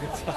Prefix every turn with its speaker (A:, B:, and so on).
A: 그쵸.